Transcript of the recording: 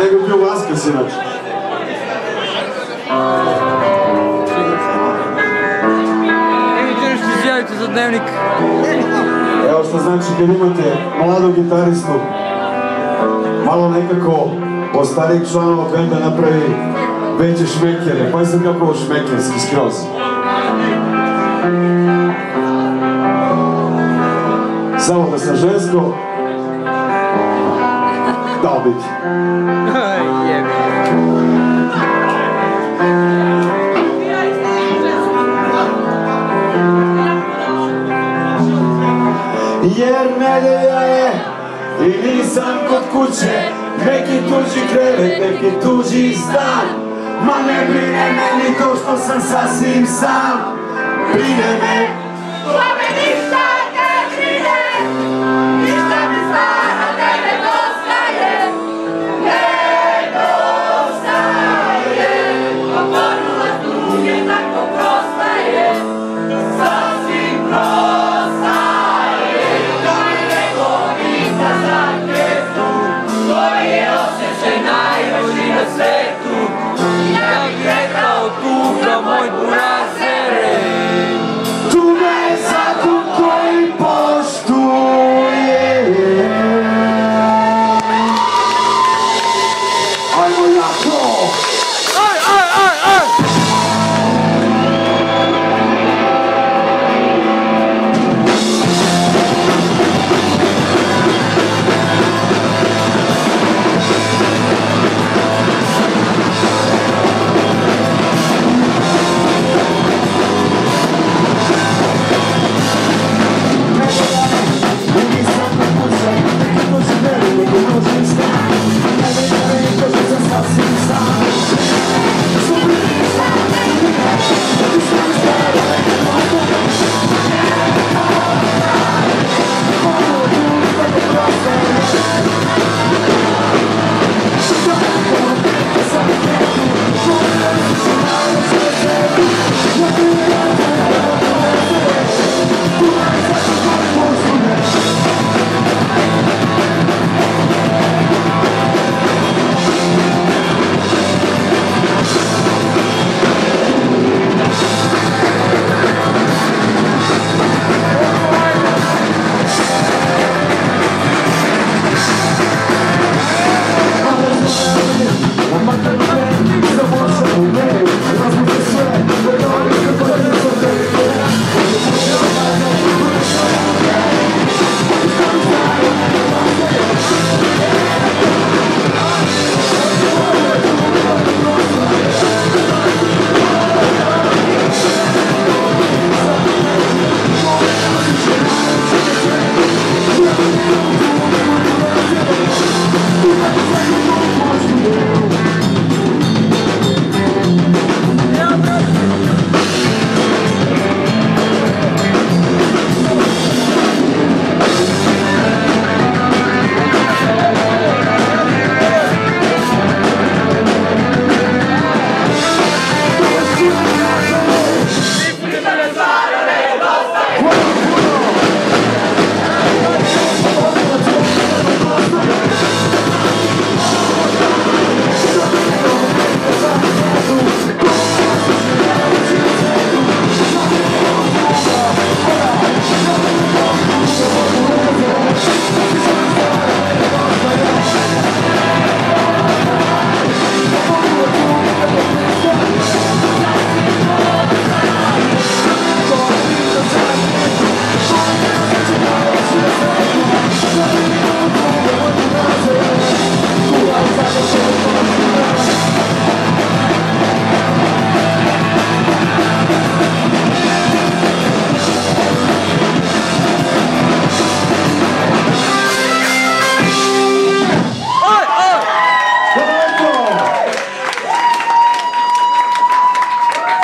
nego bio Vaskrs inače. Evi, ćeš ti izjaviti za dnevnik. Evo što znači kad imate mladog gitaristu, malo nekako od starijih članova benda napravi veće šmekere, pa sam kako šmekerski skroz. Samo da sam žensko, dao biti. Aj, jebi. Jer nedelja je i nisam kod kuće Neki tuđi krevet, neki tuđi stan Ma ne brine meni to što sam sasvim sam Brine me